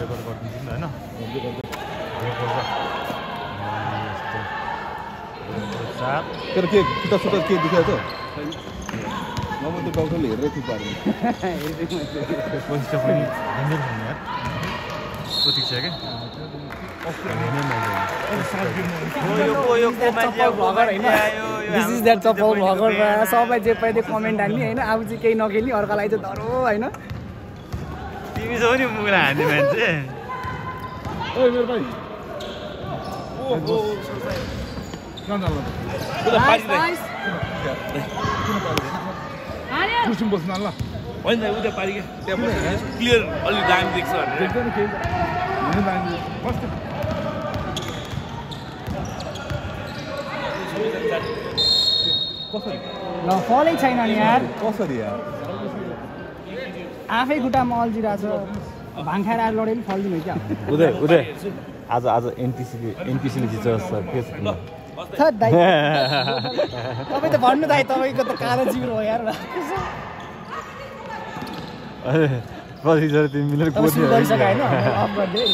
Record गरिदिन्छु नि होइन? तर के खुट्टा सुट्टा के दुखाएको छ म त्यो डाक्टरले हेरेरै थियो पार्नु। पैसा पनि डेन्जर छैन प्रतीक्षा क्या इज द्याट चप्पल भगर सबै जे पाइदियो कमेन्ट हान्ने होइन अब चाहिँ केही नखेल्ने अर्कालाई चाहिँ धरो होइन। तिमी छौ नि मुला हान्ने मान्छे ओइ मेरो भाइ ओ ओ बस्नु ल होइन उता पारि क्लियर अलिक दामी देख्छ भनेर कसरी फलै छैन नि यार कसरी यार आफै खुट्टामा अल्झिरहेको छ। भाङ खाएर आएर लडे पनि फल्दिनु क्या। उदय उदय। आज आज एनपिसीले एनपिसीले जित्छ सर के दाइ। तपाईँ त भन्नु दाइ तपाईँको त कालो जिउरो हो यार। पछि सर तिमी मिलेर तपाईँ सुरु कोर्ने गरिसक्यो होइन अफ गरिदिएँ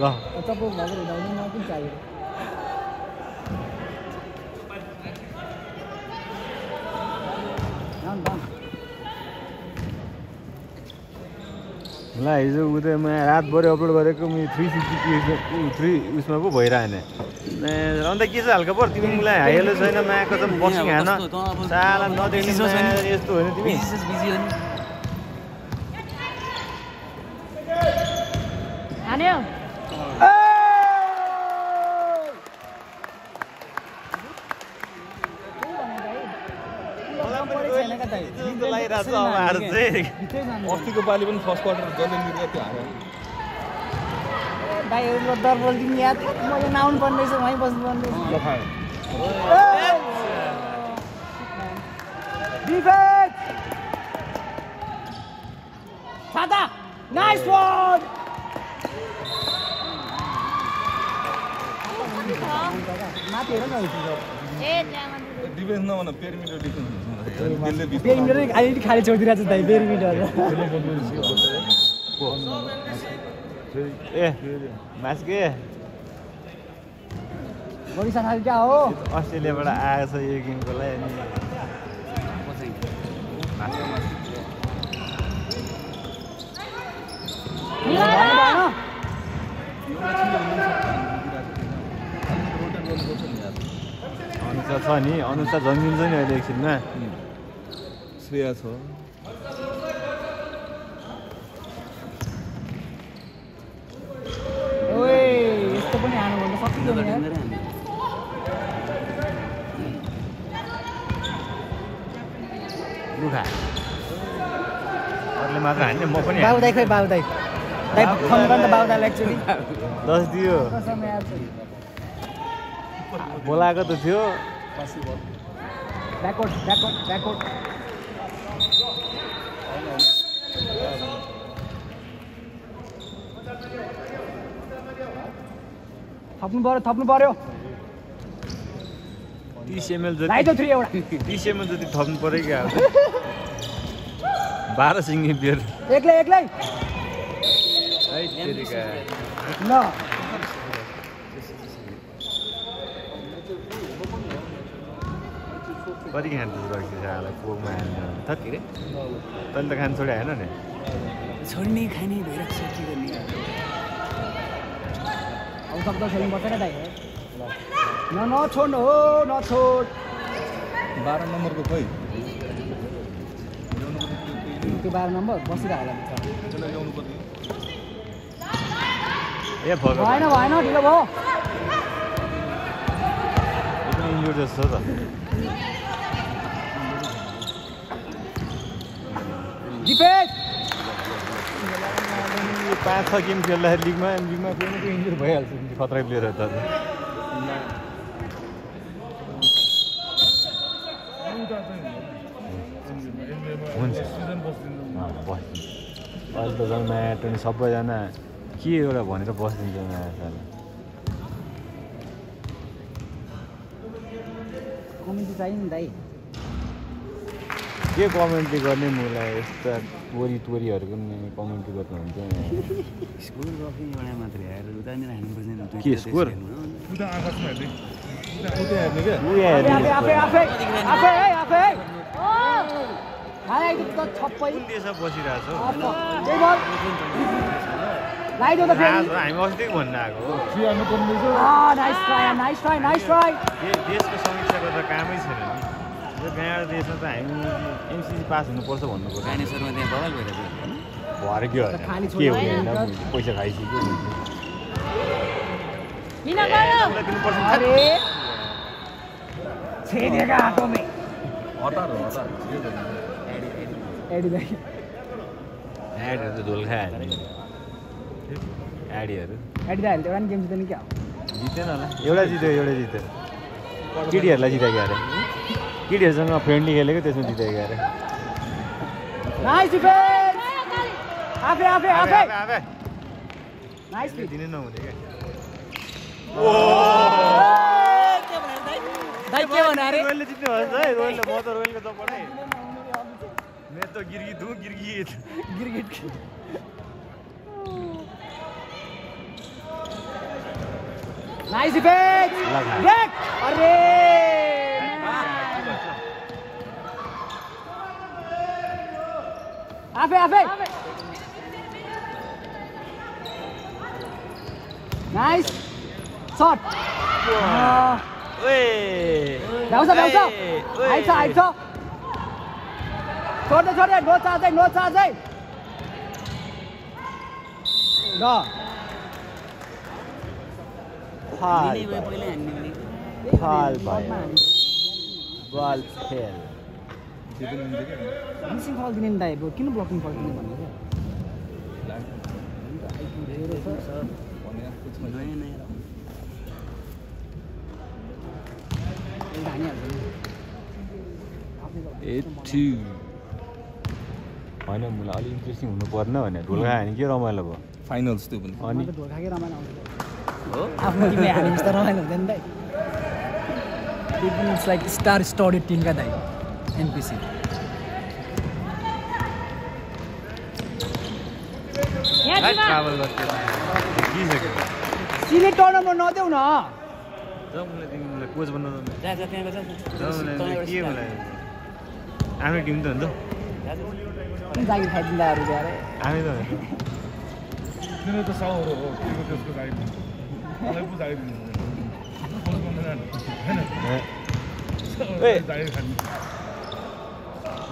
ल चप्पल भएर हिँडाउने म पनि चाहियो डन, डन। ल हिजो उदय म रातभरि अपलोड गरेको म थ्री सिक्सटी थ्री उयसमा पो भइरहेन। अन्त के छ हल्का पर तिमी मलाई हाइलो छैन मायाको त बसिङ हान साला नदेख्ने यस्तो होइन तिमी। हान्यो लागिरहेको छ अब हार चाहिँ भित्रै जानु। अस्तिको पालि पनि फर्स्ट क्वार्टर जसले मिलेको थियो हार दाइहरूको डर बोलिदिनु याद मैले नआउनु पर्ने रहेछ वहीँ बस्नु पर्ने! माथि हेर न ए त्यहाँ डिफेन्स नभन पेरिमिटर डिफेन्स हुन्छ त्यसले बेरी मिटर अलिकति खाली छोडिदिरहेको छ दाइ बेरी मिटर ए क्या हो अस्ट्रेलियाबाट आएको छ यो गेमको लागि अनि अनुसार छ नि अनुसार जन्मिन्छ नि अहिले एकछिनमा श्रेया छ यस्तो पनि अरूले मात्र हान्ने म पनि बाबु दाइ खै बाबु दाइ दाइ फोन गर्नु त बाबु दाइलाई एक्चुली दस दियो छ बोलाएको त थियो। थप्नु पऱ्यो थप्नु पऱ्यो तिस एमएल जति लाइदो थ्री एउटा। तिस एमएल जति थप्नु पऱ्यो क्या बाह्र सिङ्गी बियर। एक्लै एक्लै। ल। कति खान्छ रक्सी साला कोकमा हाल्नु थत् तैँले त खानु छोडे होइन नि छोड्ने खाने भइरहेको छ के गर्ने अब दाइ न नछोड्नु हो नछोड बाह्र नम्बरको खोइ त्यो बाह्र नम्बर बसिरहेको होला नि त। त्यसलाई ल्याउनु पर्ने ए भएन भएन ढिलो भयो जस्तो छ त यो पाँच छ गेम खेल्दाखेरि लिगमा लिगमा कोही न कोही इन्जोर भइहाल्छ। खतरा प्लेयर त। अहिले त झन् माया टोनी सबैजना। के एउटा भनेर बसिदिन्छ माया साला कमेन्टी चाहियो नि दाइ। के कमेन्ट्री गर्ने मलाई? यस्ता टोरी टोरीहरूको पनि कमेन्ट्री गर्नुहुन्छ। स्कोर एउटा मात्रै उतानिर के स्कोर? हामी अस्ति भन्न आएको देशको समीक्षा गर्दा कामै छैन गाउँ देशमा त हामी एमसिसी पास हुनुपर्छ भन्नु पर्छ डाइनेसरमा त्यहाँ भइरहेको के के हो होइन। पैसा खाइसक्यो। एडहरू त धोल एडीहरू एडी एउटा गेम जित्दैन क्या हो? जितेन होला। एउटा जित्यो एउटा जित्यो। केटीहरूलाई जिताएको अरे। केटीहरूसँग फ्रेन्डली खेलेको त्यसमा जिताएको अरे नाइस डिफेन्स आफै आफै आफै आफै। नाइस आफै। दिनै नहुने क्या दाइ के भने अरे रोयलले जित्नु भएछ है रोयलले म त रोयलको चपटै मेरो त गिर्गी धु गिर्गी गिरगिट नाइस डिफेन्स लगा। ब्रेक अरे! आफै आफै नाइस शट ओए भ्याउँछ भ्याउँछ आइछ आइछ छोड्दै छोड्दै नो चार्जै नो चार्जै ल फाल फाल भयो बल फेल त्यो पनि मिल्दैन क्या मिसिङ फल दिने नि दाइ किन ब्लकिङ फल दिने भन्ने क्या? जस्तो। होइन मलाई अलिक इन्ट्रेस्टिङ हुनु पर्न भने ढोलका हानि के रमाइलो भयो? फाइनल्स त्यो पनि। अनि? खाएकै रमाइलो आउँछ आफ्नो टिमले हानेपछि त रमाइलो हुँदैन दाइ। लाइक स्टार स्टडी टिमका दाइ। एनपिसी। ट्राभल सिने टर्नमा नदेऊ न। कोच बनाउनु आफ्नै टिम त हो नि साउहरू हो त्यसको गाडी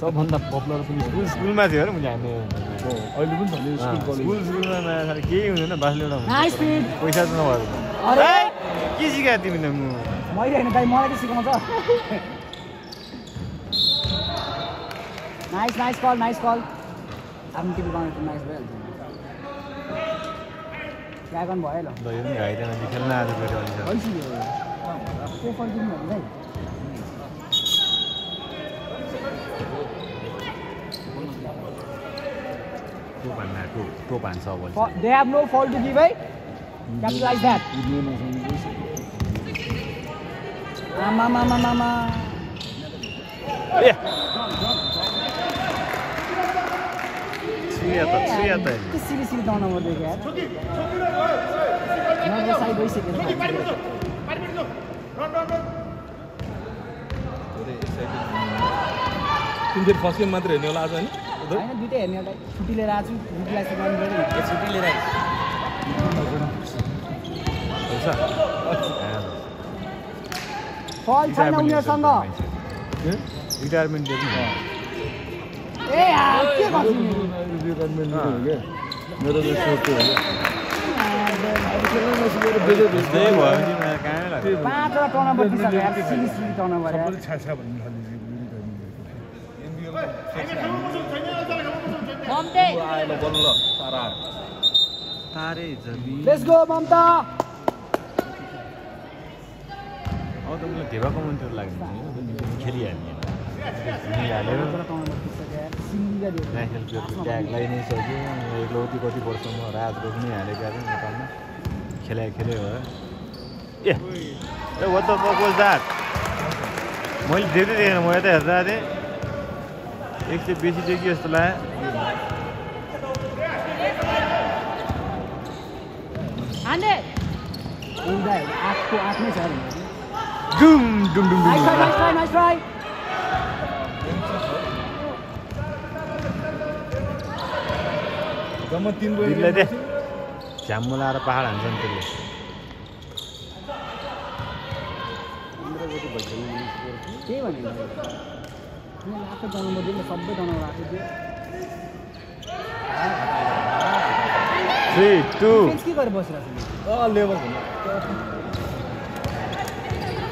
सबभन्दा पपुलर पनि स्कुल स्कुलमा थियो अरे मैले हामी अहिले पनि छ नि स्कुल कलेज। स्कुल स्कुलमा नआएर खालि केही हुँदैन बास्केट एउटा. पैसा चाहिँ नभएको के सिकायो तिमीले म? मैले होइन दाइ मलाई के सिकाउँछ nice nice call nice call. आफ्नो टिभी बनाएको नाइस भइहाल्छ। ड्रागन भयो ल। ल यो पनि घाइतेन खेल्न आज फेरि अलिक को फर्किनु त फर्स्ट गेम मात्रै हेर्ने होला आज होइन होइन दुइटै हेर्ने एउटा छुट्टी लिएर आएको छु युटिलाइज त गर्नु पऱ्यो छुट्टी लिएर। फल छैन उनीहरूसँग रिटायरमेन्ट ए यार के? रिटायरमेन्ट हो क्या मेरो पाँचवटा टर्नओभर दिइसक्यो यार त मलाई धेवा कमाउँथ्यो लाग्ने खेलिहाल्ने मिलालेर सिङ्गिगा दियो नेसनल प्लेयरको ट्याग लगाइ नै सक्यो एकलौती कति वर्षमा राजको पनि हालेका थिएँ नेपालमा। खेलाइ खेल्यो भयो ए वाज द्याट मैले देख्दै देखेन म यता हेर्दा थिएँ एक चाहिँ बेसी चाहिँ के जस्तो लाग्यो हन्ड्रेड उड्दा आँखको आँख नै छ अरे डुम डुम डुम। नाइस ट्राई नाइस डुम ट्राई नाइस ट्राई जम्मा तिन दिदीलाई दे। झ्याम्मो लाएर पहाड हान्छन् त्यसले त्यही भनेको दिनु सबै जनाउनु आएको थ्री टू के गरेर बसिरहेको लेबर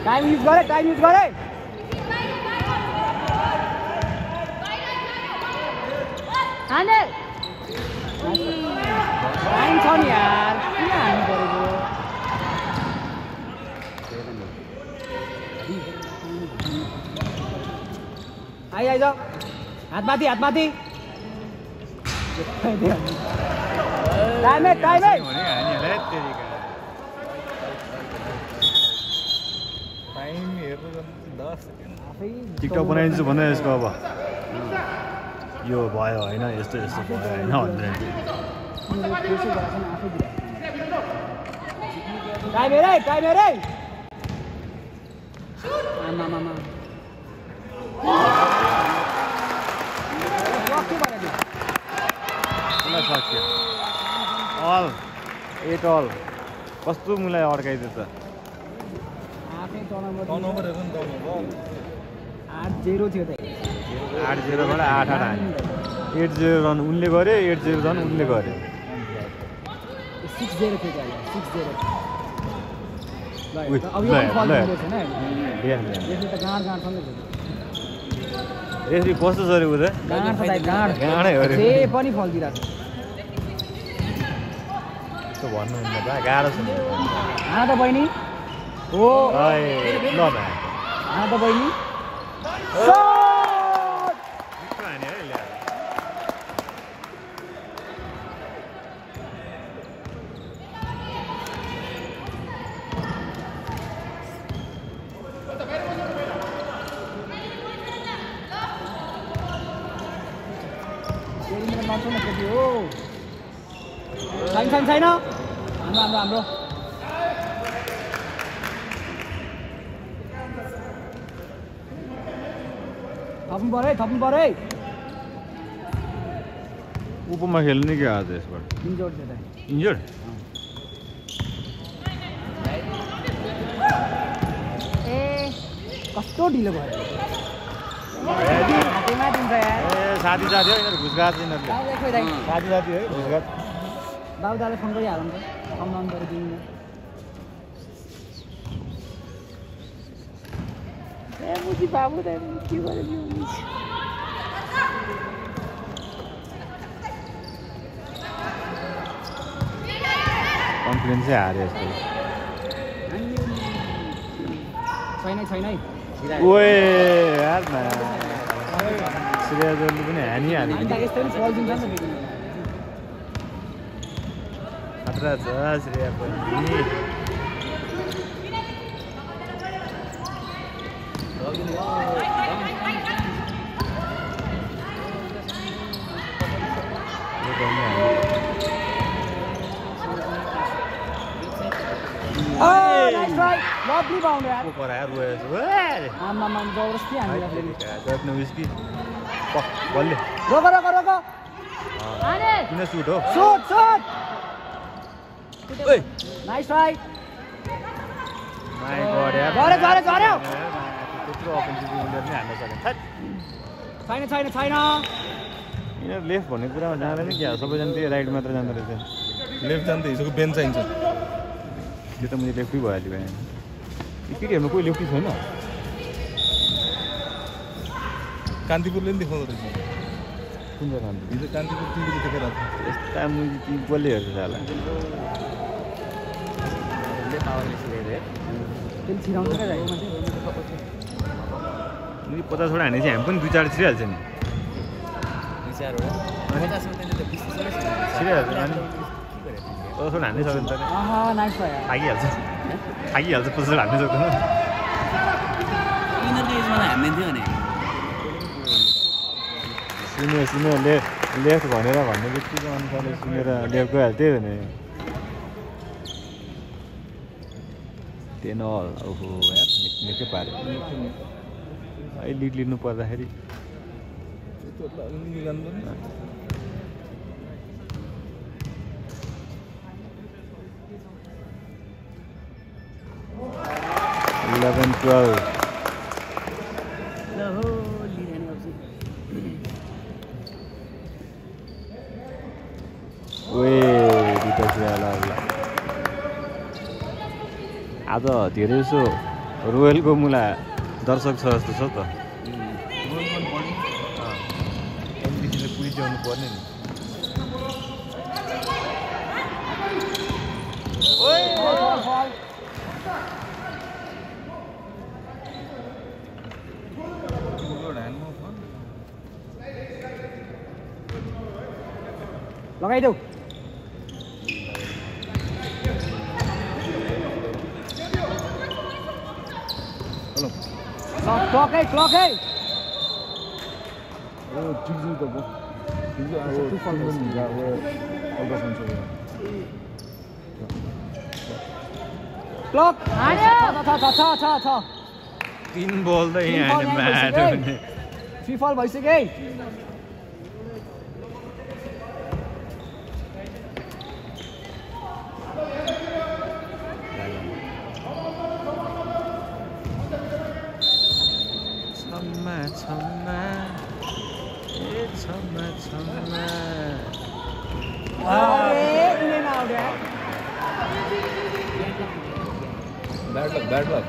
टाइम युज गरे टाइम युज गरे टाइम छ नि यार किन आइ आइज हातमाथि हातमाथि टाइमै टाइमै भने टिकटक बनाइदिन्छु भन्दा यसको अब यो भयो होइन यस्तो यस्तो भयो होइन टाइम हेरे टाइम हेरे आमामामा उसलाई सक्यो अल एट अल कस्तो मलाई टर्नओभर आठ जेरो थियो त आठ जिरोबाट आठ आठ एट जिरो रन उनले गर्यो एट जिरो रन उनले गर्यो सिक्स जेरो थियो सिक्स जेरो यसरी कस्तो छ अरे ऊ त गाँड छ दाइ गाँड गाँडै हो अरे। जे पनि फल्दिरहेको छ यस्तो भन्नुहुन्न त गाह्रो छ नि हाँ त बहिनी। हो ल त बहिनी मिठो हान्यो है ल्याएर फेरि मेरो नन्छ न केटी हो छैन छैन छैन हाम्रो थप्नु पऱ्यो है थप्नु पऱ्यो है। उपमा खेल्ने के आज यसबाट? Injured injured? ए कस्तो ढिलो भयो। साथी साथी हो यिनीहरू घुस गएको छ यिनीहरूले साथी साथी है घुस गएको बाबु फोन गरिहालौँ त कम पऱ्यो दिनु ए बुझी बाबु त के गरेर कन्फिडेन्सै हार्यो यस्तो छैन छैन है ओए यार न श्रेया जोली पनि हानिहाल्यो रोक हन्ड्रेड किन सुट हो सुट सुट यार। त्यत्रो अफेन्सिभ हान्न थैट। छैन छैन छैन यिनीहरू लेफ्ट भन्ने कुरामा जाँदैन क्या सबैजना त्यही राइट मात्र जाँदो रहेछ लेफ्ट जान्छ हिजोको बेन्च चाहिन्छ त्यो त मैले लेफ्टै भइहाल्यो भने यो केटीहरूमा कोही लेफ्टी छैन कान्तिपुरले पनि देखाउँदो रहेछ कुन चाहिँ खान्छ हिजो कान्तिपुर टिभीले देखाइरहेको यस्ता मुजी ती कसले हेर्छ होला पचासवटा हाने चाहिँ हामी पनि दुई चार छिरिहाल्छ नि छिरिहाल्छ अनि पचासवटा हान्नै सक्दैन त थाकिहाल्छ थाकिहाल्छ पचासवटा हान्नै सक्दैन सुन्यो सुन्यो ले लेफ्ट भनेर भन्ने बित्तिकै अनुसारले सुनेर लेफ्ट गइहाल्छ त्यही भने टेन अल ओहो यार निक- पाऱ्यो। लिड लिनु पर्दाखेरि। Eleven twelve. आज धेरै जसो रोयलको मुला दर्शक छ जस्तो छ त। पर्ने नि लगाइदेऊ। क्लकै क्लकै ओ ठिक छ त भयो ठिक छ अब सुन्दर हुन्छ अब अल्ट्रासाउन्ड छ क्लक हान्यो। छ छ छ छ छ छ तिन बल त यहाँ तिन बल हाने यहाँ म्याट भइसक्यो। हुने थ्री फल भइसक्यो है छम्मा छम्मा ए छम्मा छम्मा अरे, इन्डियामा आउट यार। ब्याड लक ब्याड लक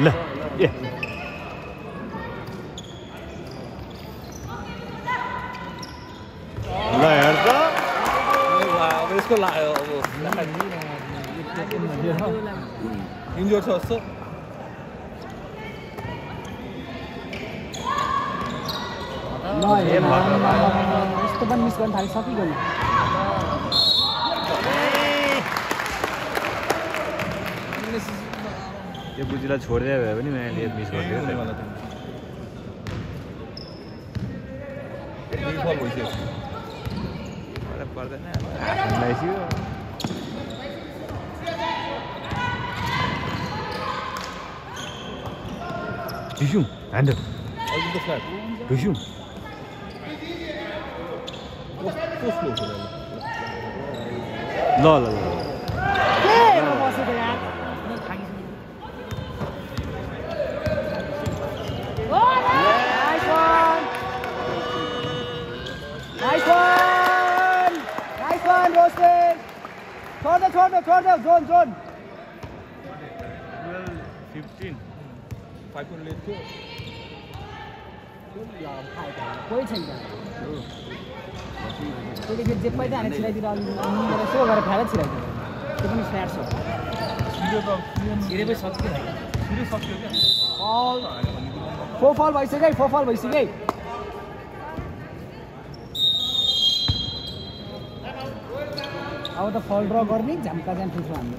ल ए ल हेर त अब यसको लाग्यो अब इन्जोर छ जस्तो ल, ए, भगवान्। यस्तो पनि मिस गर्न त्यो बुझीलाई छोडिदिए भए पनि मैले मिस गरिदियो पर्दैन। ढुस्यौँ ढुस्यौँ कस्तो स्लो छ ल ल ल के बसेको यार Nice one! Nice one! Nice one, Roasted! छोड दो छोड दो छोड त्यसले फेरि जे पहिला हाने छिराइदिएर मिलेर सो गरेर खाएर छिराइदियो त्यो पनि छिरे पनि सक्यो सक्यो क्या फल फोर फल भइसक्यो है फोर फल भइसक्यो है अब त फल ड्र गर्ने झ्याम्का जाम ठुल्ठुलो हामीले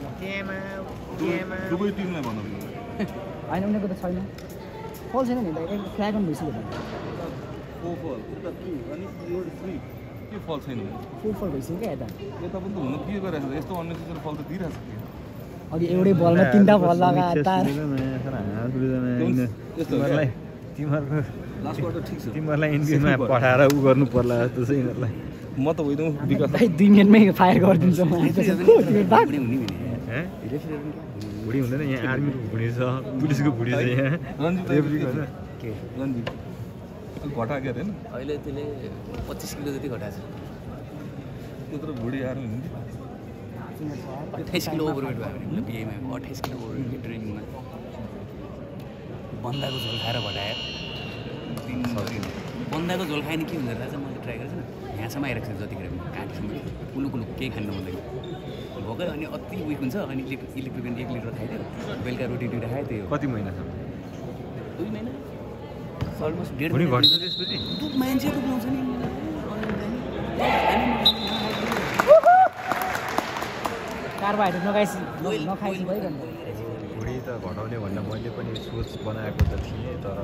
दुवै टिमलाई भनौँ होइन उनीहरूको त छैन फल छैन नि त एक फ्ल्यागन भइसक्यो फल के फल छैन फोर फल भइसक्यो क्या यता यता पनि त हुन के गरिरहेको छ यस्तो अननेसेसरी फल त दिइरहेको छ अघि एउटै बलमा तिनवटा फल लगातार यस्तो तिमीहरूलाई तिमीहरूको लास्टबाट ठिक छ तिमीहरूलाई इन्डियामा पठाएर उ गर्नु पर्ला जस्तो छ यिनीहरूलाई म त होइदिउँ विकास भाइ दुई मिनटमै फायर गरिदिन्छ? भुँडी हुँदैन यहाँ आर्मीको भुँडी छ पुलिसको भुँडी छ यहाँ रन्जित रेफ्रीको होइन के रन्जित अलिक घटा क्या होइन अहिले त्यसले पच्चिस किलो जति घटाएको त्यत्रो भुँडी हुन्थ्यो छ अठाइस किलो ओभरवेट भयो भने बिएमा अठाइस किलो ओभरवेट ट्रेनिङमा बन्दाको झोल खाएर दिन बन्दाको झोल खायो भने के हुँदो रहेछ? मैले ट्राई गरेको छु यहाँसम्म आइरहेको छ जतिखेर काँटीसम्म कुलु कुलु केही खानु नमन्दैन भोकै अनि अति विक हुन्छ। अनि इलेक्ट्रिक इलेक्ट्रिक एक लिटर खाइदियो। बेलुका रोटी दुइटा खायो त्यही हो। कति महिनासम्म? दुई महिना। अलमोस्ट डेढ त्यसपछि नि भुँडी त घटाउने भनेर मैले पनि सोच बनाएको त थिएँ तर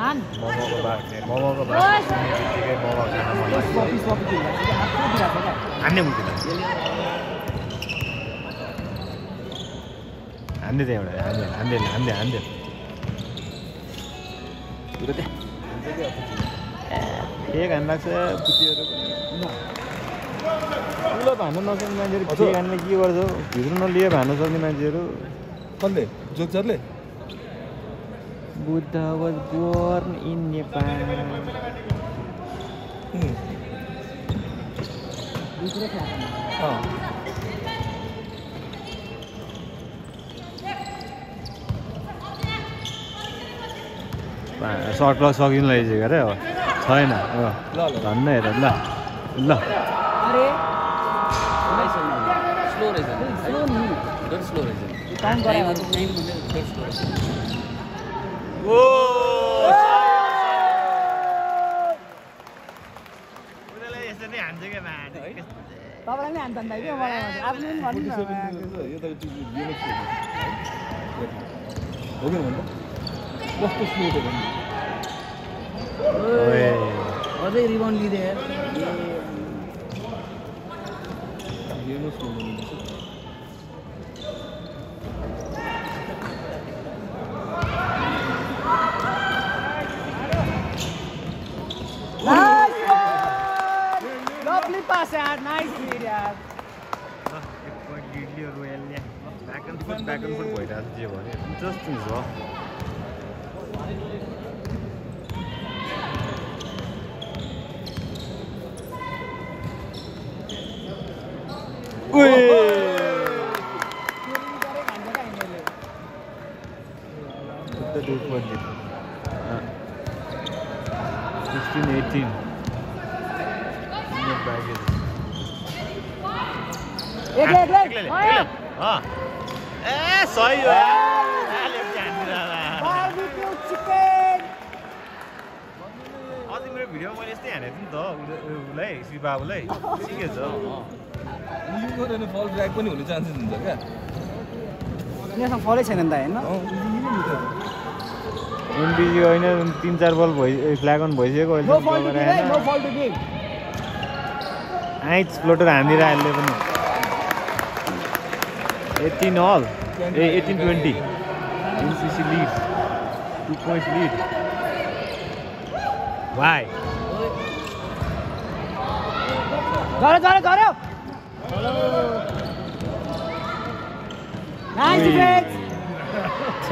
हान मोमोको बात मोमोको बात सुने बित्तिकै मोमो खान मन लाग्यो। कफी सफी दिँदा हातै दिइरहेको क्या हान्ने हान्ने त्यहाँ फेक हान्न लाग्छ पुतीहरू ठुलो भान्नु नसक्ने मान्छेहरू फेक हान्ने के गर्छ हौ? भित्र नलिएर भान्नु सक्ने मान्छेहरू कसले जोगचरले Buddha was born in Nepal अँ सर्ट प्लग सकिनु लागेको अरे हो छैन हो ल ल धन्न हेर ल ल तपाईँलाई नि हान्छ नि मलाई आफ्नो पनि भन्नु कस्तो स्लो भन्नु अझै रिबाउन्ड लिँदै यार DMX स्लो भन्नु लभली पास यार नाइस फिड यार back end foot back end foot भइरहेको छ जे भने इन्ट्रेस्टिङ छ सिक्सटिन एटिन ए सही हो. मेरो भिडियो मैले यस्तै हानेको थिएँ नि त उसले- उसलाई श्री बाबुलाई गरेर फल ड्राइभ पनि हुने चान्सेस हुन्छ क्या। यिनीहरूसँग फलै छैन नि त। होइन। एनबिजी होइन तिन चार बल भइ फ्ल्याग अन भइसक्यो नो फल टु अहिले नो फल टु गिभ आइच फ्लोटर हानिदिएर अहिले पनि eighteen all uh eighteen twenty. NCC lead two points lead why गऱ्यो। गऱ्यो गऱ्यो। उई। डिफेन्स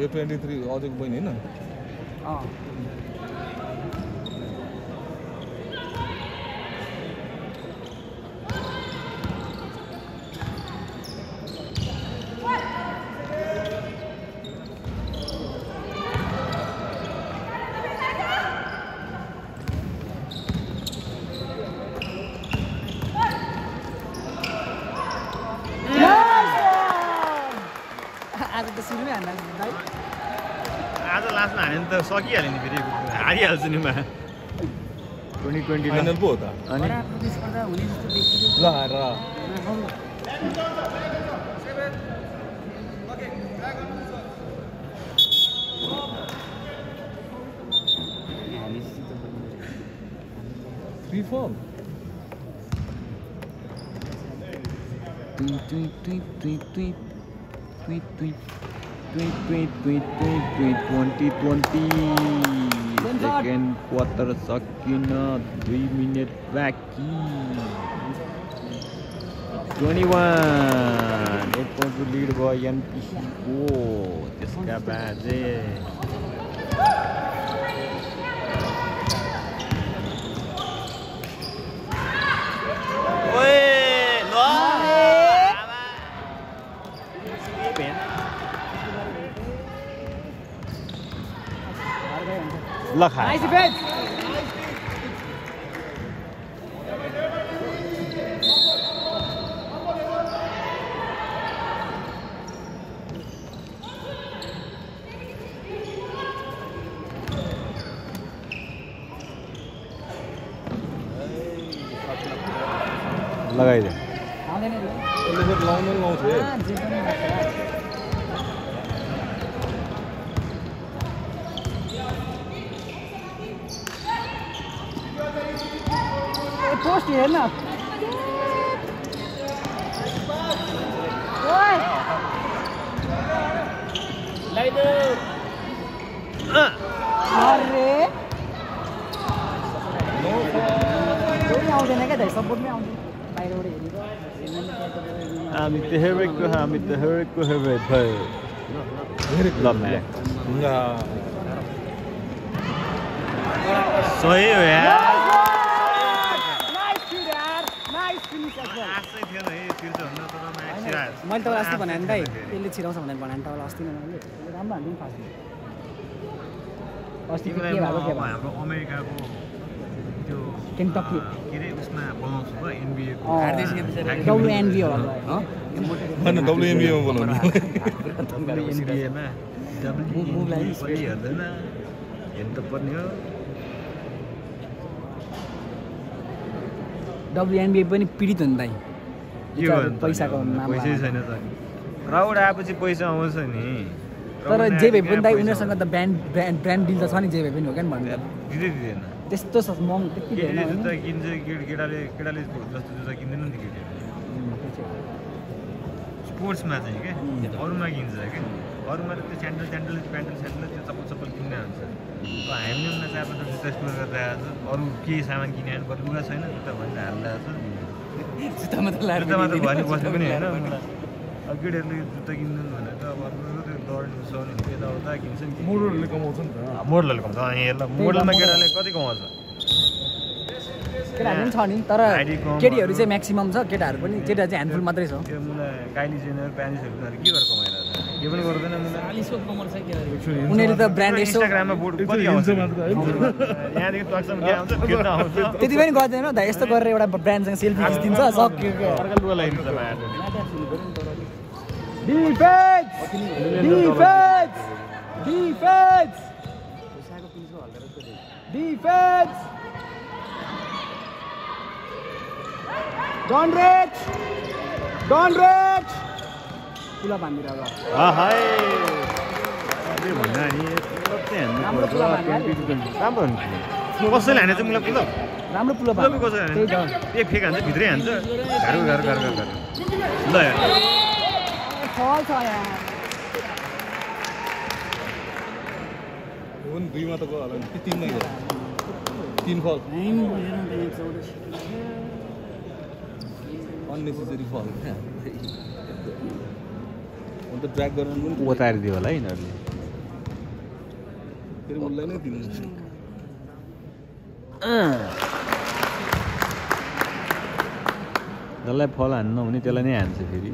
यो ट्वेन्टी थ्री अझैको बहिनी होइन अँ आज त सुरुमै हान्दा भाइ आज लास्टमा हाल्यो भने त सकिहाल्यो नि फेरि हारिहाल्छु नि मा ट्वेन्टी ट्वेन्टी फाइनल पो हो त अनि खराब प्रतिस्पर्धा हुने जस्तो देखिँदैछ ल र हामीसित three foul tweet tweet tweet tweet tweet tweet twenty twenty second quarter सकिन दुई मिनट बाँकी ट्वेन्टी वान एक लिड भयो एनपिसीको त्यसका बाजे ल खा नाइस डिफेन्स लगाइदियो आउँदैन नि। यसले फेरि लाउनु पनि लाउँछ है आ, जे पनि लाग्छ। ए, पोस्ट हेर्न ओए अरे कोही आउँदैन क्या दाइ सपोर्टमै आउँदैन बाहिरबाट हेरेको हामी त हेरेको हामी त हेरेको हेरे भयो ल म्या ढुङ्गा सही हो यार नाइस मैले तपाईँलाई अस्ति भने नि दाइ यसले छिराउँछ भनेर भने नि तपाईँलाई अस्ति नै मैले राम्रो हाल्नु फास्ट अस्ति के भयो हाम्रो अमेरिकाको त्यो केन्टकी। अ, के अरे उसमा बनाउँछु ल एनबिएको हार्दै छ बिचरा। डब्लुएनबी होला। होइन डब्लुएनबिएमा बोलाउनु एनबिएमा डब्लुएनबी पनि हेर्दैन। हेर्नु त पर्ने हो। पनि पीडित हो नि दाइ पैसाको छैन त। आएपछि पैसा आउँछ नि। तर जे भए पनि दाइ उनीहरूसँग त ब्रान्ड ब्रान्ड ब्रान्ड डिल त छ नि जे भए पनि हो क्या भन्नु दिँदैन। त्यस्तो छ महँगो त्यति जुत्ता? किन्छ केटाले केटाले जस्तो जुत्ता किन्दैन नि चाहिँ। स्पोर्ट्समा चाहिँ क्या? अरूमा किन्छ क्या? अरूमा त त्यो स्यान्डल स्यान्डल प्यान्डल स्यान्डल त्यो चप्पल चप्पल किन्ने हुन्छ। अब हामीले उनीहरू चार पाँचवटा जुत्ता स्टोर गरेर आएको छ अरू केही सामान किने बरु लुगा छैन जुत्ता भनेर हालिरहेको छ। जुत्तामा त लाएर जुत्ता मात्र भने बस्नु पनि होइन। केटीहरूले जुत्ता किन्दैन भनेर त अब त्यो दौड्नु सर्नु यताउता किन्छ नि मोडलहरूले कमाउँछ नि त। मोडलहरू कमाउँछ। ल मोडलमा केटाले कति कमाउँछ? केटाहरू पनि छ नि तर केटीहरू चाहिँ म्याक्सिमम् छ केटाहरू पनि। केटा चाहिँ ह्यान्डफुल मात्रै छ। त्यो मलाई काइली जेनर प्यारिसहरू त के गरेर कमाइरहेको पनि गर्दैन उनीहरूले त ब्रान्ड यसो इन्स्टाग्राममा बोर्ड कति आउँछ मात्र है यहाँदेखि तकसम्म के आउँछ खेल्न आउँछ त्यति पनि गर्दैन दा यस्तो गरेर एउटा ब्रान्डसँग सेल्फी खिचिदिन्छ सक्यो। डिफेन्स डिफेन्स डिफेन्स डिफेन्स डन रेट डन रेट पुला बाँधिएर अब आहाई। अझै भन्दा नि कति हान्नु राम्रो पर्छ, कुरा भन्यो 20 to 20 राम्रो हो नि कसैले हाने? चाहिँ मलाई पुल राम्रो पुलो एक फेक हान्छ भित्रै हान्छ। घारु घारु घारु घारु घारु ल दुईमा त गयो होला नि। तिनमा गयो? तिन फल। अननेसेसरी फल। अन्त ड्र्याग गर्न पनि ओतारिदियो होला है यिनीहरूले। फेरि उसलाई नै दिनु। जसलाई फल हान्नु नहुने त्यसलाई नै हान्छ फेरि।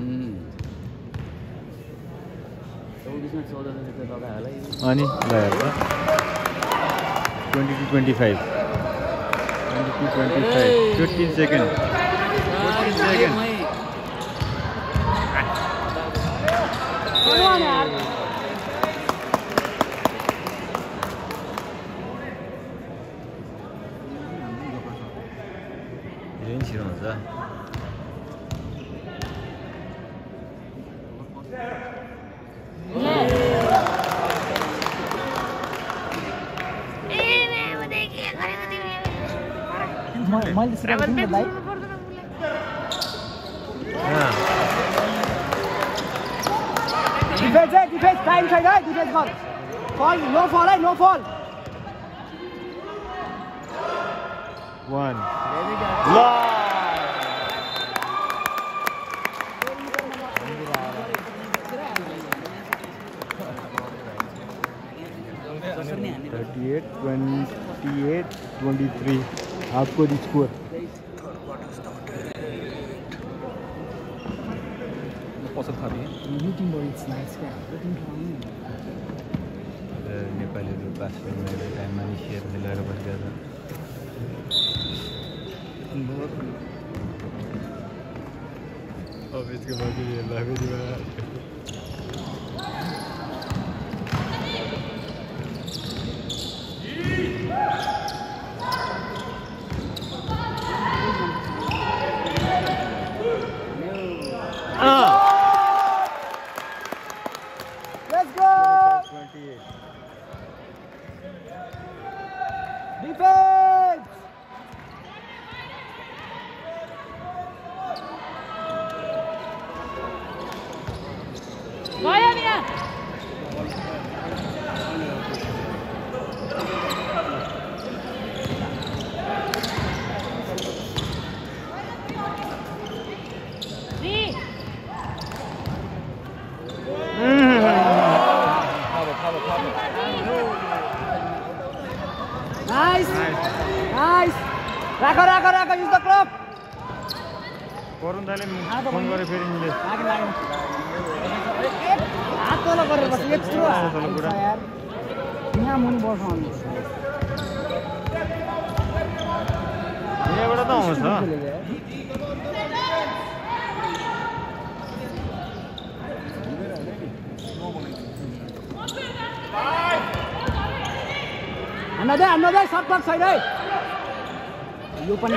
अनि त twenty two twenty five. Twenty two twenty five. Fifteen second. Fifteen second. यो पनि छिटो हुन्छ म- मैले सिकाएको थिएँ नि त भाइ अँ, डिफेन्स है डिफेन्स टाइम छैन है डिफेन्स गर फल नो फल है नो फल वान ल thirty eight twenty eight twenty three आपको स्कोर पछि असर थापी यो टिम बढी नाइस क्या यो टिम नेपालीहरू बास्केटबल टाइममा निस्किएर खेलेर बसिरहेको छ अफिसको मजुरीहरूलाई फेरि लेट्स गो डिफेन्स गयो मिया थ्री थाहा भयो थाहा भयो थाहा भयो नाइस नाइस राख राख राख युज द क्लब करुण दाले फोन गरेँ फेरि मिले लाग्यो लाग्यो हात तल गरेर बस यत्रो हात तल पुरा। छ यार यहाँ मुनि बसाउनु यहाँबाट त आउँछ दे दे सटपट छैन है यो पनि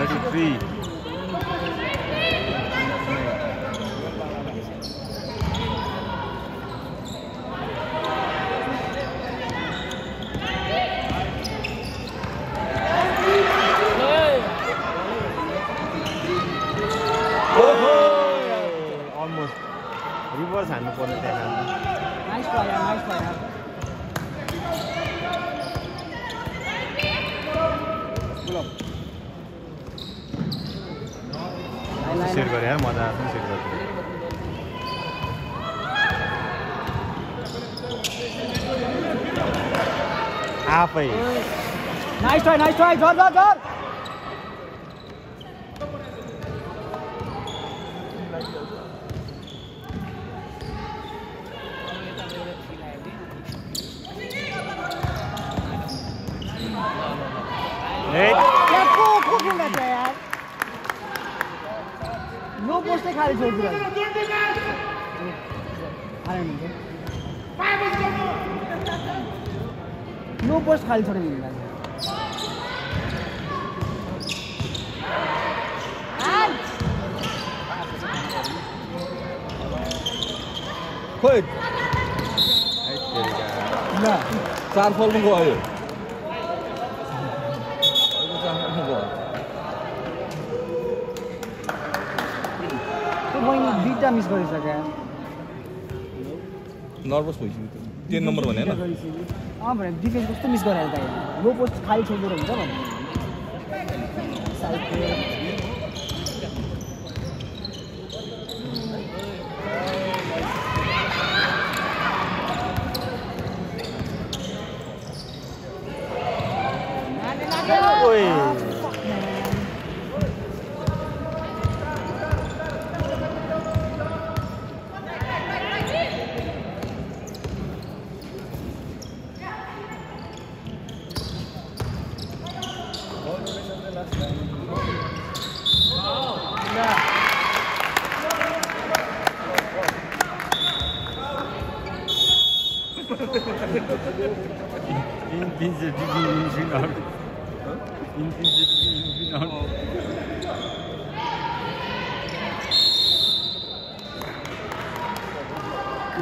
33. सेट गरे यार मजा आएको सेट गर्छु आफै नाइस ट्राई नाइस ट्राई झर झर झर ए यार को को खेल्दा छ यार लो पोस्टै खाली छोडिदिएर लो पोस्ट खाली छोड्यो नि खोइ। ल। चार फलमा गयो बहिनी मिस गरिसक्यो। नर्भस भइसक्यो। त्यो टेन नम्बर भने होइन? अँ भने डिफेन्स कस्तो मिस गरायो त लो पोस्ट खाली छोडिदिएर हुन्छ भने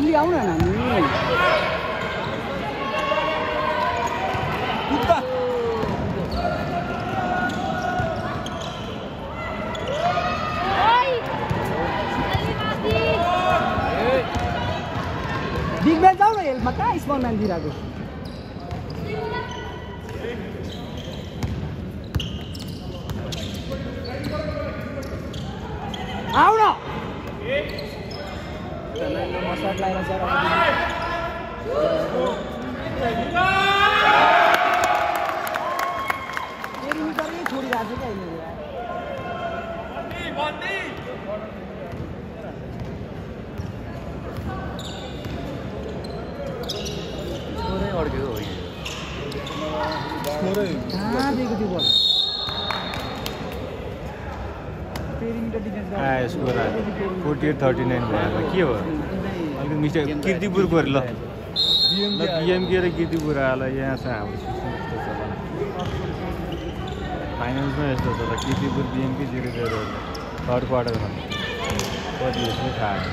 डिफेन्स फुल्ली आउन न हामी ओइ अलि माथि बिग म्यान जाऊ न हेल्पमा कहाँ स्मल म्यान दिइरहेको आउ न सर्ट लगाएर सर छोडिरहेको छ क्या अहिले थोरै अड्केको हो यहाँ थोरै कहाँ दिएको त्यो बल पेरिमिटर डिफेन्स आयो स्कोर आयो फोर्टी एट थर्टी नाइन भयो के हो? अलिकति मिस्टेक। किर्तिपुर गऱ्यो ल ल बिएमके र किर्तिपुर ल यहाँ छ हाम्रो फाइनल्समा यस्तो छ ल Kirtipur BMK zero zero third क्वार्टरमा कति यसमै थाहा छ।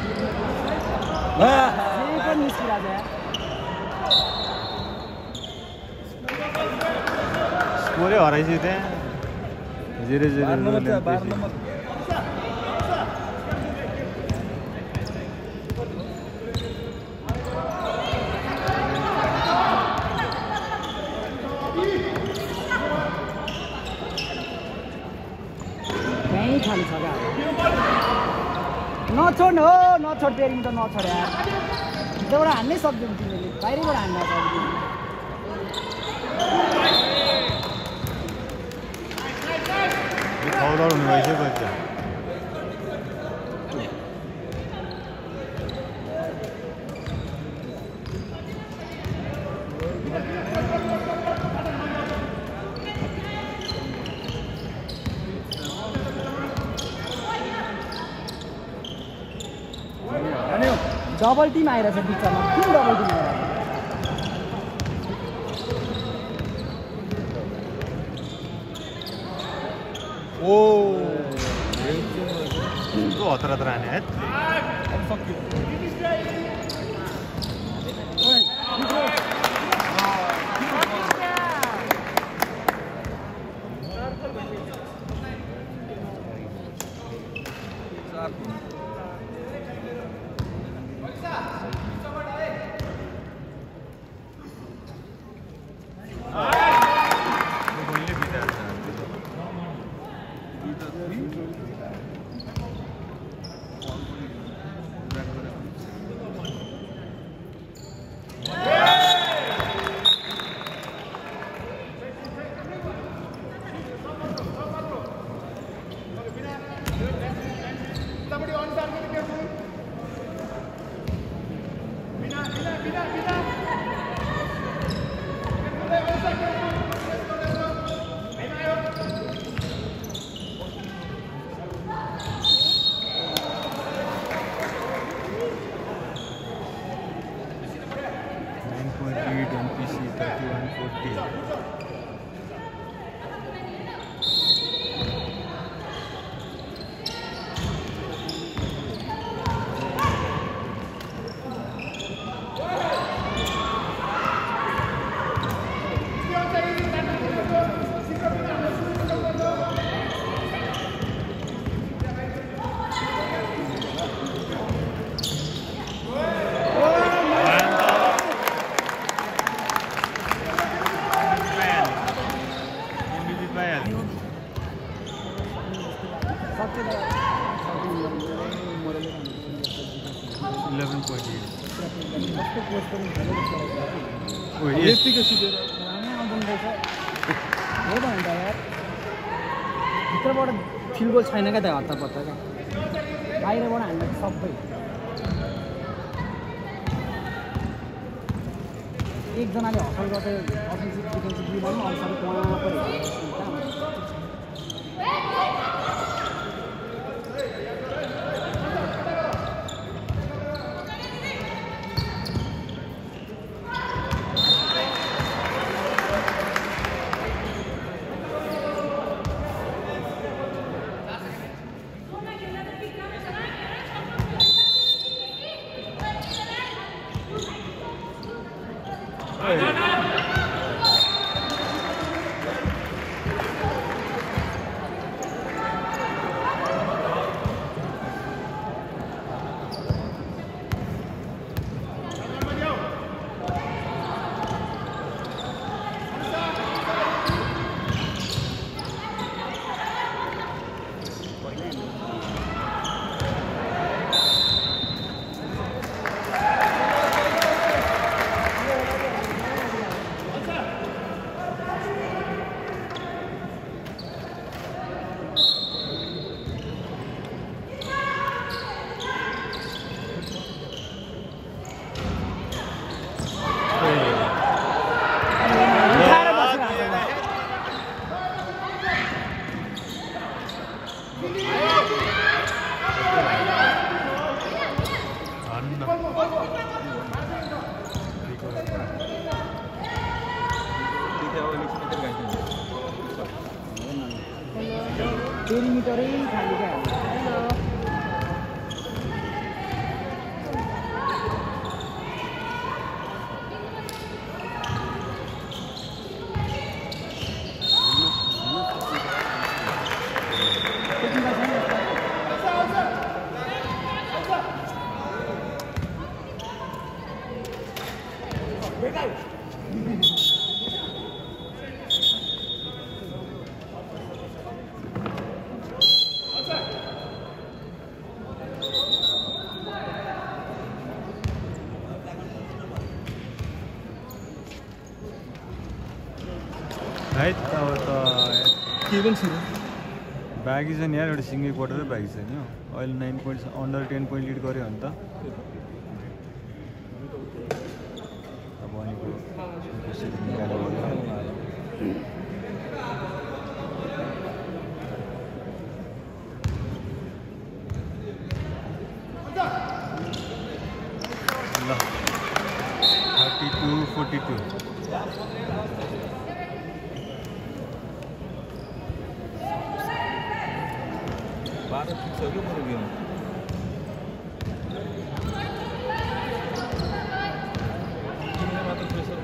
स्कोरै हराइसक्यो त्यहाँ। जिरो जिरो बाह्र नम्बर थियो बाह्र नम्बर त्यहीँ खानु छ क्या नछोड्नु हो नछोड पेरिमिटर नछोड यार। भित्रबाट हान्नै सक्दैन तिमीले। बाहिरैबाट हान्नु छ अब तिमी। फाउल हुनु डबल टिम आइरहेछ बिचमा। कुन डबल टिम आइरहेछ ओ। हत्र हत्र हाने है। फिल्ड गोल छैन क्या 감 사. त के पनि छैन बाँकी छ नि यार एउटा सिङ्गै क्वार्टरै बाँकी छ नि हो अहिले nine point under ten point lead गऱ्यो भने त अब अनिको कसरी निकाल्यो भने ल थर्टी टू फोर्टी टू बाह्र फिक्स हो क्या मेरो गेम तिमीले मात्र प्रेसर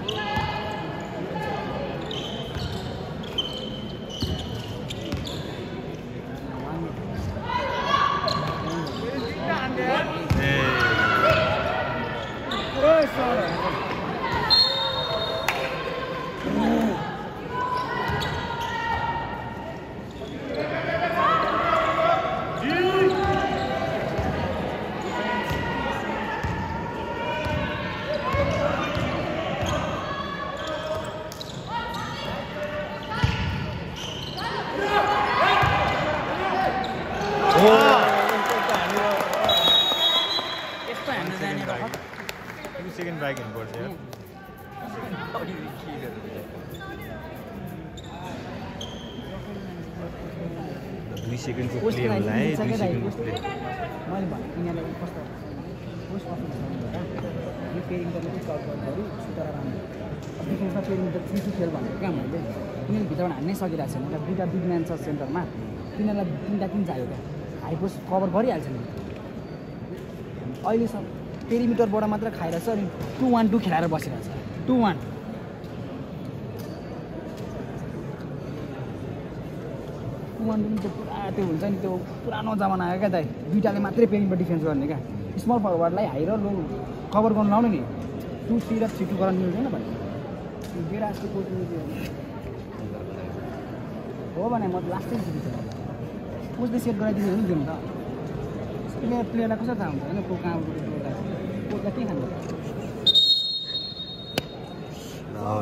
भयो यस्तो हान्नु जाने रह टु सेकेन्ड ब्याक हिँड्नुपर्छ यार दुई सेकेन्डको पोस्ट मैले भने यिनीहरूलाई कस्तो पोस्ट अफिस यो पेरिमिटरले चाहिँ कल सुतर राम्रो डिफेन्समा पेरिमिटर थ्री टू खेल भनेको क्या मैले उनीहरू भित्रबाट हान्नै सकिरहेको छैन त्यहाँ दुइटा बिग म्यान छ सेन्टरमा तिनीहरूलाई तिनवटा तिन चाहियो क्या हाई पोस्ट कभर गरिहाल्छ नि अहिलेसम्म पेरिमिटरबाट मात्र खाइरहेछ अनि टु वान टू खेलाएर बसिरहेछ two one two one two त्यो हुन्छ नि त्यो पुरानो जमाना आयो क्या दाइ? दुइटाले मात्रै पेरिमिटर डिफेन्स गर्ने क्या। स्मल फरवार्डलाई हाई र लो। कभर गर्नु लाउने नि। टु थ्री र थ्री टू गरेर मिल्दैन भाइ। हो भने म लास्टै जित्छु। कोचले सेट गराइदिनु भने गेम त। प्लेयर प्लेयरलाई कसरी थाहा हुन्छ होइन? को कहाँ कोचलाई के खानु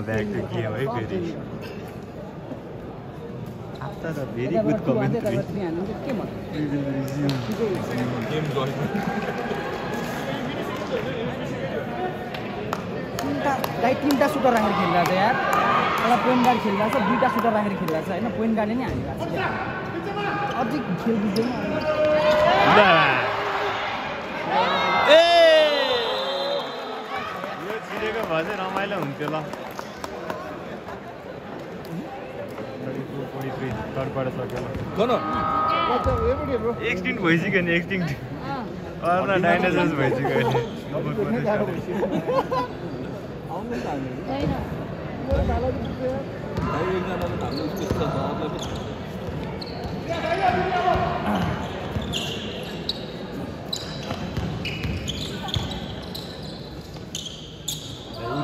ब्याक टु गेम है uh very good commentary join तिनवटा दाइ तिनवटा सुटर राखेर खेलिरहेको छ यार एउटा पोइन्ट गार्ड खेलिरहेको छ दुईवटा सुटर राखेर खेलिरहेको छ होइन पोइन्ट गार्डले नै हानिरहेको छ। अझै खेल बुझ्दैन यो छिरेको भए चाहिँ रमाइलो हुन्थ्यो ल एक्सटिङ भइसक्यो नि एक्सटिङ अर्ना डाइनासोर्स भइसक्यो अहिले।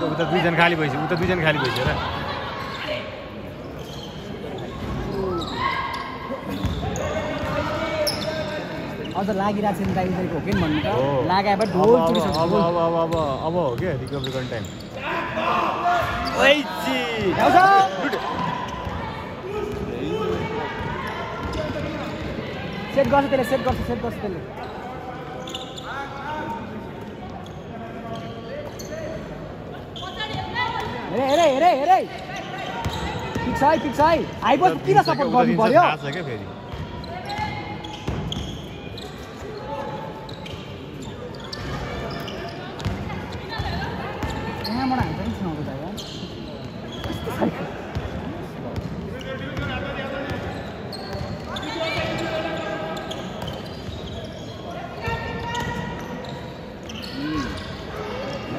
उता दुईजना खाली भइसक्यो उता दुईजना खाली भइसक्यो र। अझ लागिरहेको छ नि दाइ उनीहरूको हो कि भन्नु हो। त लगाए भए अब ढोल अब पुगिसक्छ अब। अब अब अब अब हो क्या? रिकभरी गर्ने टाइम। सेट गर्छ त्यसले सेट गर्छ सेट गर्छ त्यसले। हेरे हेरे हेरे हेरे। ठिक छ है। ठिक छ है हाइपोस्ट किन सपोर्ट गर्नु पर्यो थाहा छ क्या फेरि यहाँबाट हान्छ नि सुनाउँछ त यार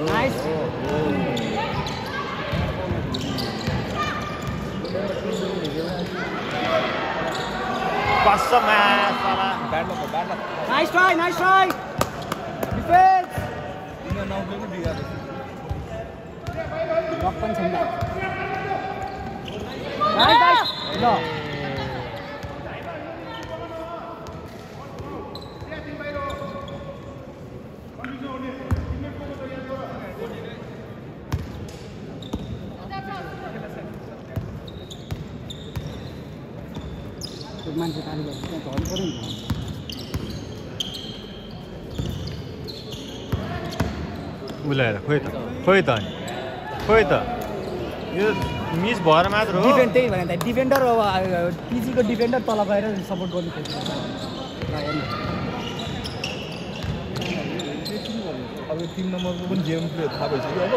नाइस कसम साला bad luck bad luck nice try nice try defence तिनीहरू नउठ्ने पनि बिगार लक पनि छैन नाइस नाइस ल त्यो मान्छे ताली बज्छ त्यहाँ झर्नु पऱ्यो नि त। उसलाई हेर खोइ त अनि। खोइ त। यो मिस भएर मात्र हो। डिफेन्ड त्यही भने त डिफेन्डर अब पिजीको डिफेन्डर तल गएर सपोर्ट गर्नु अब तिन नम्बरको पनि गेम प्ले थाहा भइसक्यो अब।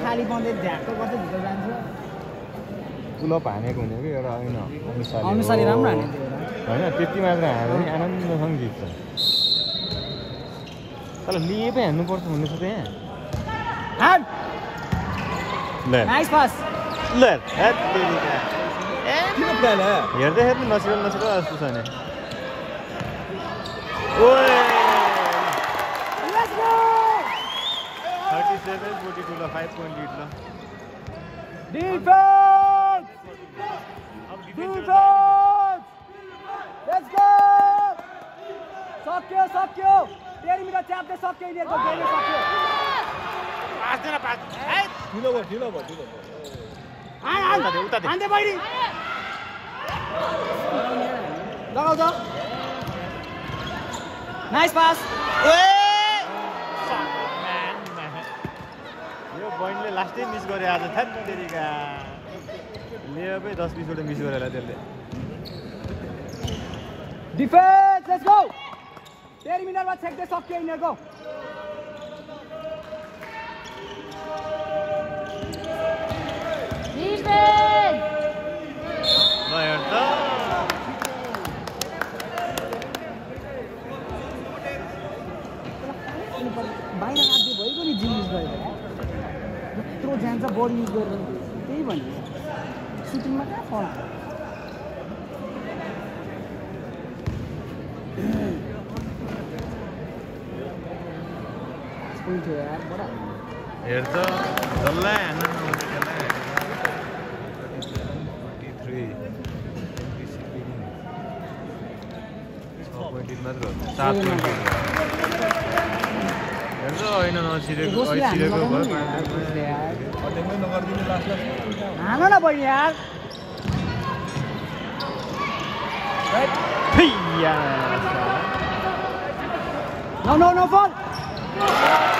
खाली पाउँदै झ्याक्क गर्दै भित्र जान्छ। पुलअप हानेको हुने कि एउटा होइन अनुसार राम्रो हाने त्यो एउटा होइन त्यति मात्र हानेर पनि आनन्दसँग जित्छ तर लिए पो हान्नुपर्छ भन्ने छ त यहाँ हाट ल नाइस पास ल हेत तेरिका। ए, किन प्लान है हेर्दै नसिकल नसिकल जस्तो छ नि ओए let's go thirty seven forty टूलाई five point lead ल अब defense डिफेन्स लेट्स गो सक्यो सक्यो। तेह्र मिनट च्याप्दै सक्यो यिनीहरूको गेमै सक्यो। पाँचजना पाँच ए, ढिलो भयो ढिलो भयो ढिलो भयो। हान हान उता दे, उता दे। हान्दै बहिनी। लगाउ त। नाइस पास यो बहिनीले लास्टै मिस गरे आज थ्याट तेरिका लेपै दस बिसवटा मिस गरेर त्यसले। डिफेन्स लेट्स गो तेह्र मिनटमा छेक्दै सक्यो यिनीहरूको बाहिर राज्य भइगयो नि जिम युज गरेर यत्रो जान्छ बडी युज गरेर त्यही भन्ने सुटिङमा कहाँ फला हेर्छ जसलाई हान्न फोर्टी थ्री छ पोइन्ट मात्र सात पोइन्ट हेर्छ होइन नछिरेको छिरेको भयो No, no, no, fall!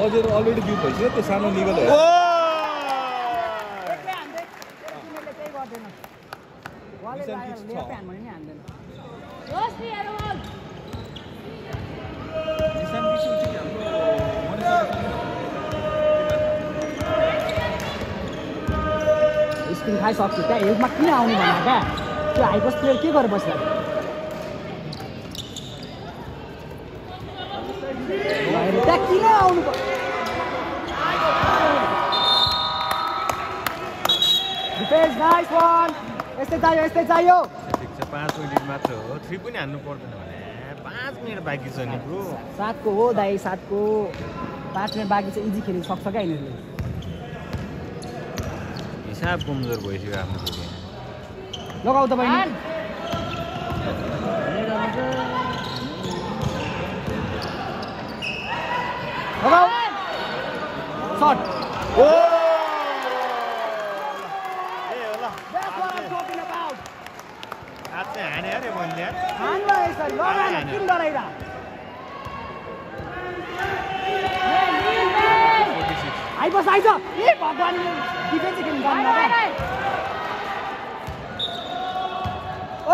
हजुर अलरेडी बिउ भइसक्यो त्यो सानो निगल स्क्रिन खाइसक्छु त्यहाँ हेल्पमा किन आउनु भन्दा क्या? त्यो हाइपस प्लेयर के गरेर बस्ला यस्तै चाहियो। ठिक छ पाँच मिनट मात्र हो। थ्री पनि हान्नु पर्दैन भने। पाँच मिनट बाँकी छ नि ब्रो। सातको हो दाइ सातको। पाँच मिनट बाँकी चाहिँ इजी खेल्नु सक्छ क्या यिनीहरूले? हिसाब कमजोर भइसक्यो आफ्नो फेरि लगाउ त बहिनी। And लगाउ सर्ट आइबस आइज ए भगवान् डिफेन्स गेम गर्नु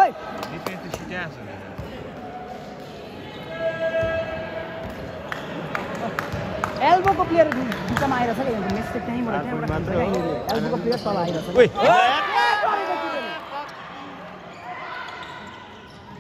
ओइ डिफेन्स सिधा छ एल्बोको प्लेयर बिचमा आइरहेछ मिस्टेक त्यहीँबाट त्यहाँबाट एल्बोको प्लेयर तल आइरहेछ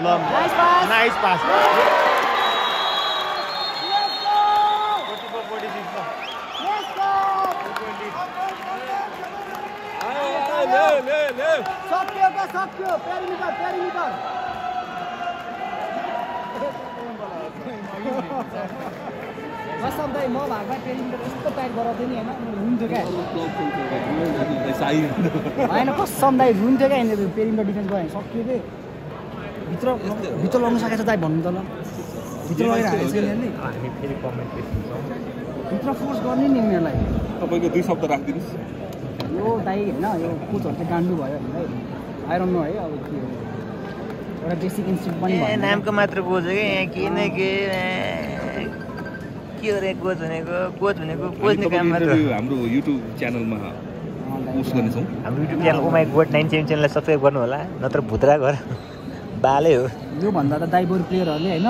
Nice pass. Nice pass. सक्यो क्या सक्यो प्यारिमिटर प्यारिमिटर मसम्दै म भएको प्यारिमिटर यस्तो प्याक गराउँथेँ नि होइन रुन्थ्यो क्या होइन कसम्दै रुन्थ्यो क्या यहाँनिर प्यारिमिटर डिफेन्स गयो भने सक्यो कि भित्र भित्र लगाउनु सकेको छ दाइ भन्नु त ल भित्र लगेर भित्र फोर्स गर्ने नि उनीहरूलाई तपाईँको दुई शब्द राखिदिनुहोस् यो दाइ होइन यो कोचहरू चाहिँ गान्डु भयो हामीलाई आइरहनु है अब के हो एउटा बेसिक इन्स्टिट्युट पनि। नामको मात्र कोच हो कि यहाँ के न के के हो रे कोच भनेको कोच भनेको कोच्ने काम मात्र हो। हाम्रो युट्युब च्यानलमा हाम्रो YouTube channel oh my god nine seven च्यानललाई सब्सक्राइब गर्नु होला नत्र भुत्रा घर बालै हो। योभन्दा त दाइ बरु प्लेयरहरूले होइन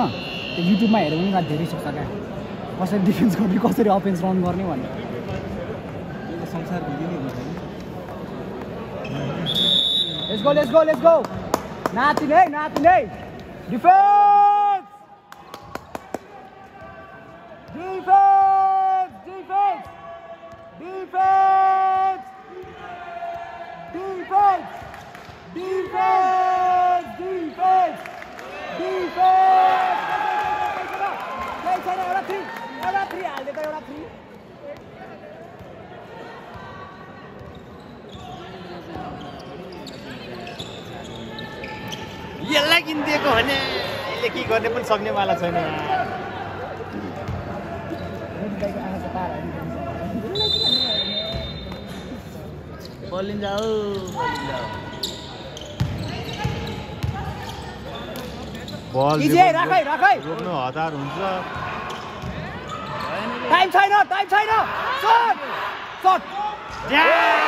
त्यो युट्युबमा हेऱ्यो भने उनीहरू धेरै सिक्छ क्या। कसरी डिफेन्स गर्ने कसरी अफेन्स रन गर्ने भन्ने। संसार बुझिने let's go let's go let's go नातिने है नातिने डिफेन्स यता एउटा थ्री यसलाई किनिदिएको भने यसले के गर्ने पनि सक्नेवाला छैन। बलिन्जाऊ बल राख। रोक्नु हतार हुन्छ। टाइम छैन टाइम छैन सट सट हो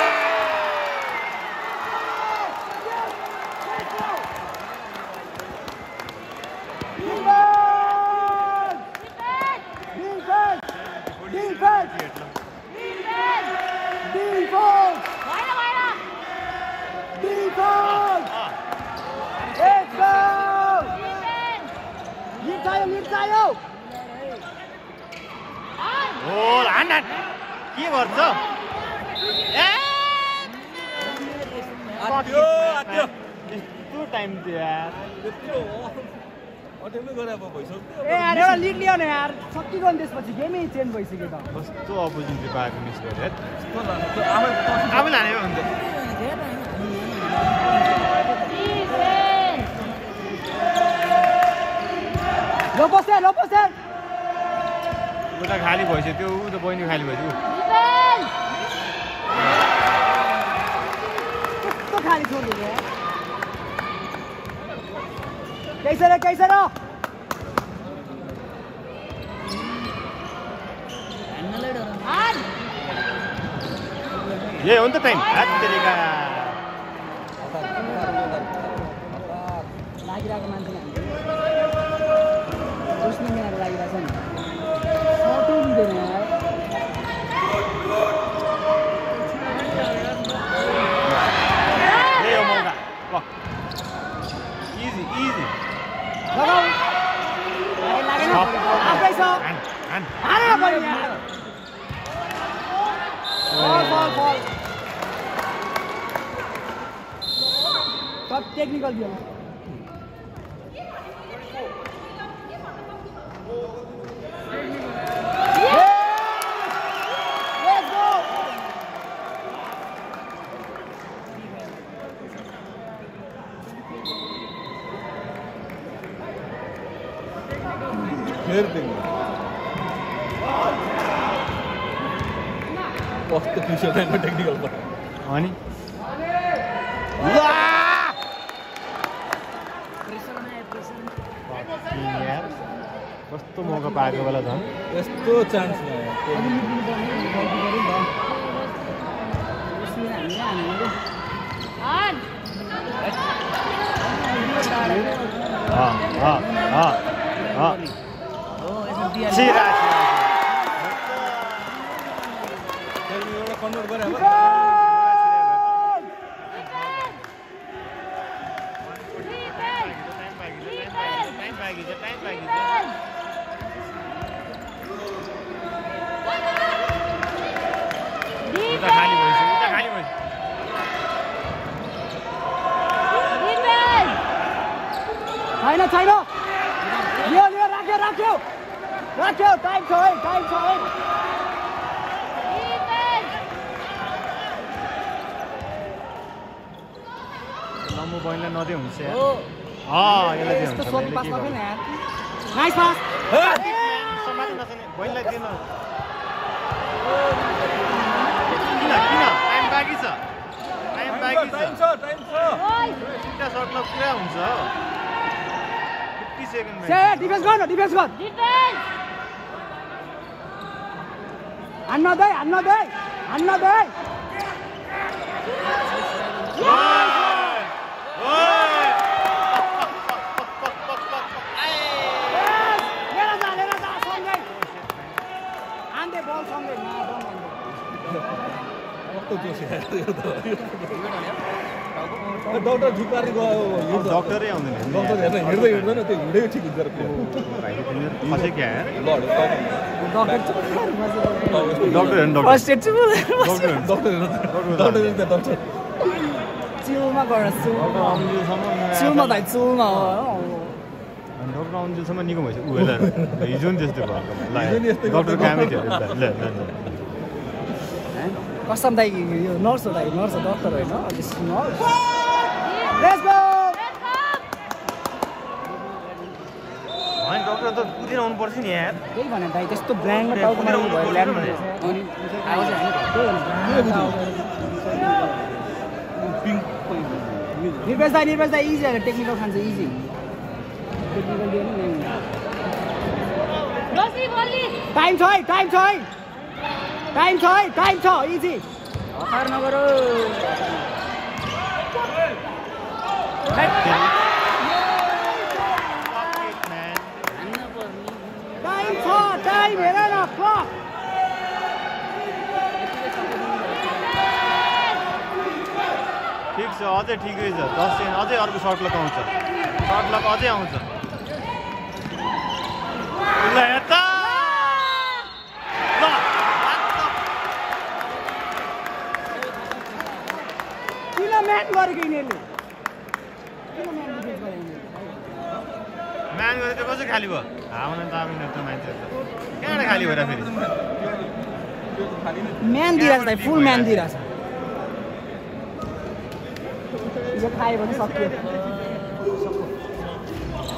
गर्छ ए आत्यो आत्यो यस्तो टाइम थियो यार यत्रो अटेम्पै गरे अब भइसक्यो ए यार एउटा लिड लियो न यार सक्किगयो नि त्यसपछि गेमै चेन्ज भइसक्यो त कस्तो पाएको मिस गरेँ आफै लाने हुन्छ उता खाली भइसक्यो त्यो उता बहिनी खाली भइसक्यो कस्तो खाली छोडिदियो यार केही छैन केही छैन ए हो नि त टाइम हात तेरिका लागिरहेको नाइस पास समाते नसक्ने बहिनीलाई दिनु। किन किन? टाइम बाँकी छ। टाइम बाँकी टाइम छ तिनवटा सर्टमा पुरा हुन्छ फिफ्टी सेकेन्ड डिफेन्स डिफेन्स हान्न दे हान्न दे हान्न दे लिएर जा लिएर जा सँगै हान्दै बल सँगै न डोन्ट हान्दै। कस्तो जोस डक्टर झुकाएर गयो डक्टरै आउँदैन डक्टर हेर्न हिँड्दै हिँड्दैन त्यो हिँडेको ठिक हुन्छ डक्टर। डक्टर हेर्नु डक्टर आउन्जेलसम्म निको भइसक्यो हिजो नि त्यस्तै यस्तै डक्टर कामै थियो ल ल ल ल कसम दाइ यो नर्स हो दाइ नर्स हो डक्टर होइन डक्टर त कुदेर आउनुपर्छ नि त्यही भने त्यस्तो blank Nirvesh Nirvesh easy technical खान्छ इजी टेक्निकल टाइम छ है टाइम छ है। टाइम छ है टाइम छ इजी हतार नगर टाइम छ टाइम हेर न क्लक ठिक छ अझै ठिकै छ दस सेकेन्ड अझै अर्को सर्ट लक आउँछ सर्ट लक अझै आउँछ ल यता ल किन म्याच गरेको यिनीहरूले म्यान गरेर चाहिँ कसरी खाली भयो हाउन त अब यिनीहरू त मान्छेहरू त कहाँबाट खाली भएर फेरि म्यान दिइरहेछ दाइ फुल म्यान दिइरहेछ यो खायो भने सक्यो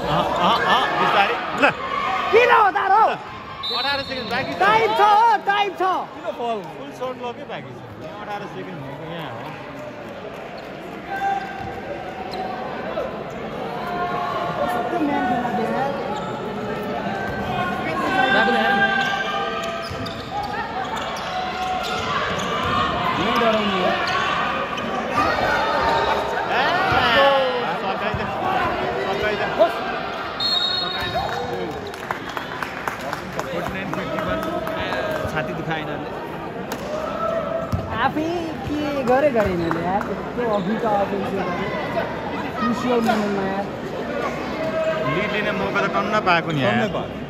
अँ, अँ, अँ, बिस्तारै ल किन हो तार हौ अठार सेकेन्ड बाँकी छ टाइम छ टाइम छ फुल सर्ट बाँकी छ अठार सेकेन्ड भनेको यहाँ हो कस्तो म्यान दिइरहेको यहीँ डराउनु हो छाती दुखाएन आफै के गरे गरे यिनीहरूले यार त्यो अघि त अब क्रुसियल मोमेन्टमा यार लिड लिने मौका त टन्न पाएको नि